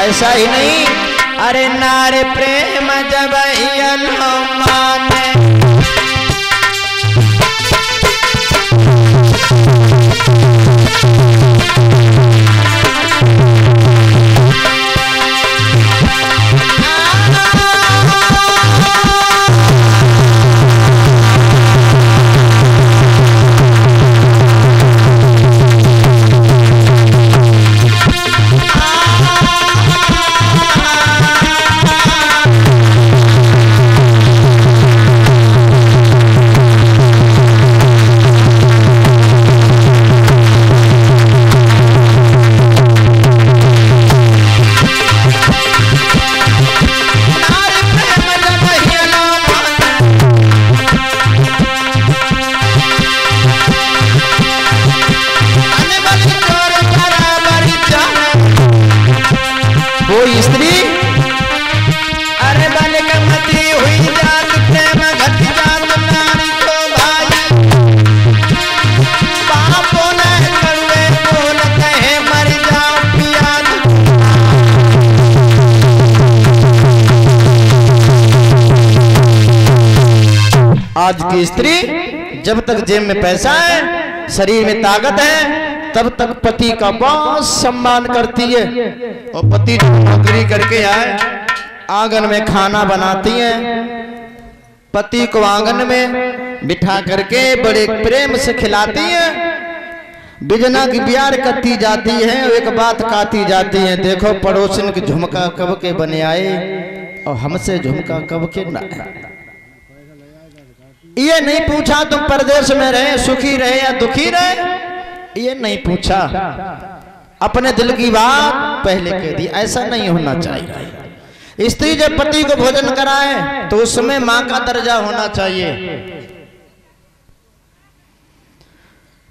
ऐसा ही नहीं। अरे नारे प्रेम जब माने। आज की स्त्री जब तक जेब में पैसा है शरीर में ताकत है तब तक पति का बहुत सम्मान करती है। और पति जब नौकरी करके आए आँगन में खाना बनाती है। पति को आँगन में बिठा करके बड़े प्रेम से खिलाती है। बिजना की प्यार करती जाती है एक बात काती जाती है। देखो पड़ोसन के झुमका कब के बने आए और हमसे झुमका कब के ना ये नहीं पूछा तुम परदेश में रहे, सुखी रहे या दुखी रहे? ये नहीं पूछा। अपने दिल की बात पहले कह दी, ऐसा नहीं होना चाहिए। स्त्री जब पति को भोजन कराए तो उसमें माँ का दर्जा होना चाहिए।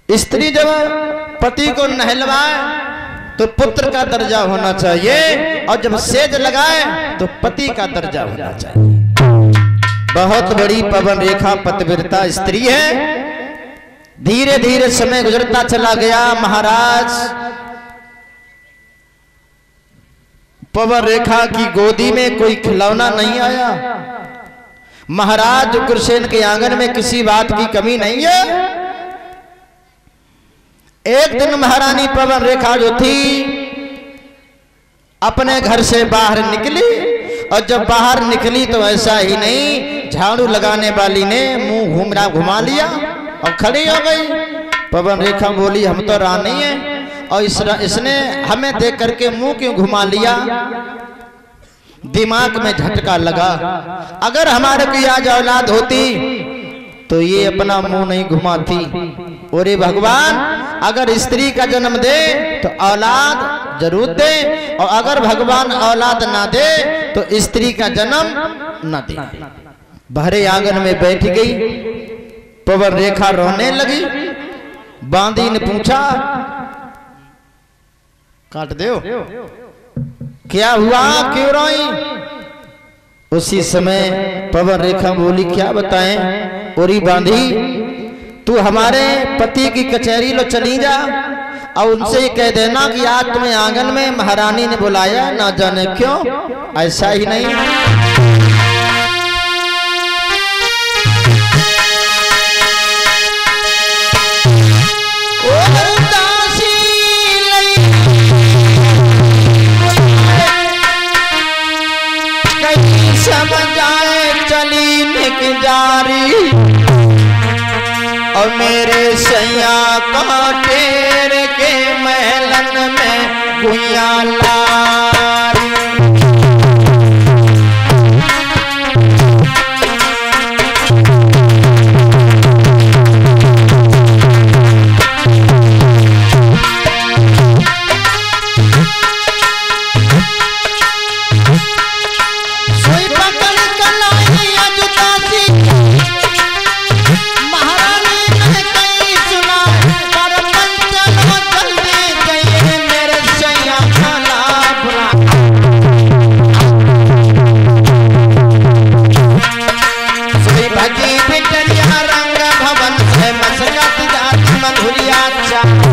स्त्री जब पति को नहलवाए तो पुत्र का दर्जा होना चाहिए, और जब सेज लगाए तो पति का दर्जा होना चाहिए। बहुत बड़ी पवन रेखा पतिव्रता स्त्री है। धीरे धीरे समय गुजरता चला गया, महाराज। पवन रेखा की गोदी में कोई खिलौना नहीं आया। महाराज उग्रसेन के आँगन में किसी बात की कमी नहीं है। एक दिन महारानी पवन रेखा जो थी, अपने घर से बाहर निकली। और जब बाहर निकली तो ऐसा ही नहीं, झाड़ू लगाने वाली ने मुँह घूमरा घुमा लिया और खड़ी हो गई। पवन रेखा बोली, हम तो रानी है। और इस इसने हमें देख करके मुँह क्यों घुमा लिया? दिमाग में झटका लगा। अगर हमारे कोई आज औलाद होती तो ये अपना मुँह नहीं घुमाती। और भगवान, अगर स्त्री का जन्म दे तो औलाद ज़रूर दे और अगर भगवान औलाद ना दे तो स्त्री का जन्म न दे। भरे आँगन में बैठ गई पवन रेखा रोने लगी, बांदी ने पूछा, काट दो क्या हुआ? क्यों रोई? उसी समय पवन रेखा बोली, क्या बताएँ? ओरी बांधी तू हमारे पति की कचहरी लो चली जा। और उनसे ये कह देना कि आज तुम्हें आँगन में महारानी ने बुलाया, ना जाने क्यों? ऐसा ही नहीं। जारी और मेरे सैया का टेर के महलन में गुइया लारी down.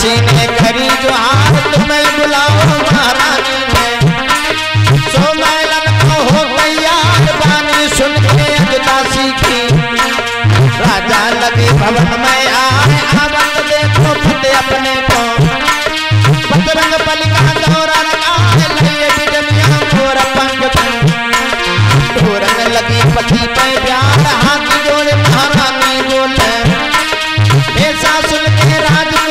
सीने भरी जो हाथ तुम्हें बुलाओ महारानी में सो मैलन को हो तैयार बानी सुन के अजदासी की। राजा लगे भवन में आए आवत देखो फते अपने को बतरंग पलिका दौरा रखा लइए की दुनिया मोर पंग ढोरंग लगी पथी पे प्यार, हाथ जोड़े महारानी बोले। ऐसा सुन के राजा